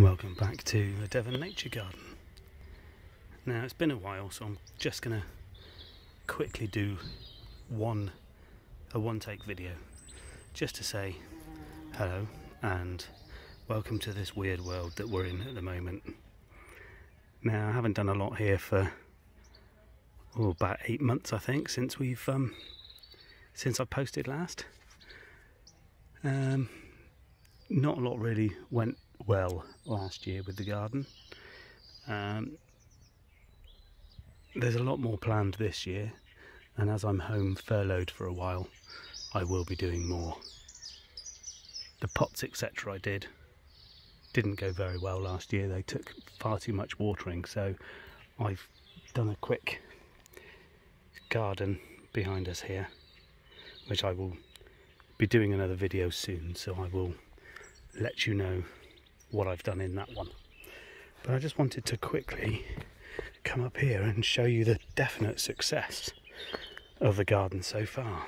Welcome back to the Devon Nature Garden. Now it's been a while, so I'm just gonna quickly do one a one take video just to say hello and welcome to this weird world that we're in at the moment. Now I haven't done a lot here for oh, about eight months I think since we've um, since I posted last. Um, not a lot really went well last year with the garden. Um, there's a lot more planned this year, and as I'm home furloughed for a while, I will be doing more. The pots, etc., I did didn't go very well last year. They took far too much watering, so I've done a quick garden behind us here, which I will be doing another video soon. So I will let you know what I've done in that one. But I just wanted to quickly come up here and show you the definite success of the garden so far.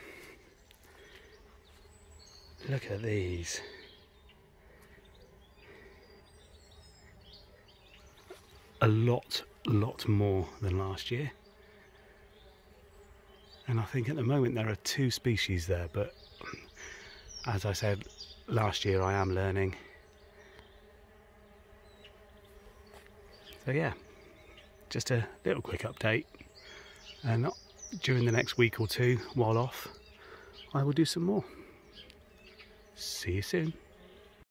Look at these. A lot, lot more than last year. And I think at the moment there are two species there, but as I said last year, I am learning So yeah, just a little quick update. Uh, and during the next week or two, while off, I will do some more. See you soon.